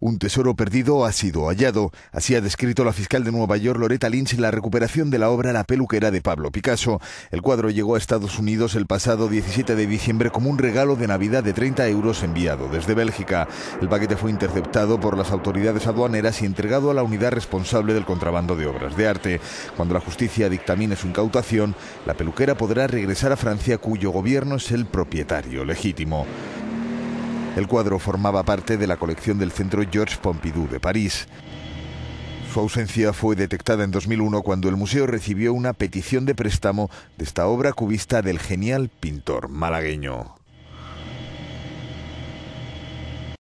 Un tesoro perdido ha sido hallado. Así ha descrito la fiscal de Nueva York, Loretta Lynch, la recuperación de la obra La peluquera de Pablo Picasso. El cuadro llegó a Estados Unidos el pasado 17 de diciembre como un regalo de Navidad de 30 euros enviado desde Bélgica. El paquete fue interceptado por las autoridades aduaneras y entregado a la unidad responsable del contrabando de obras de arte. Cuando la justicia dictamine su incautación, la peluquera podrá regresar a Francia, cuyo gobierno es el propietario legítimo. El cuadro formaba parte de la colección del Centro Georges Pompidou de París. Su ausencia fue detectada en 2001 cuando el museo recibió una petición de préstamo de esta obra cubista del genial pintor malagueño.